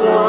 arms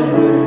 Lord.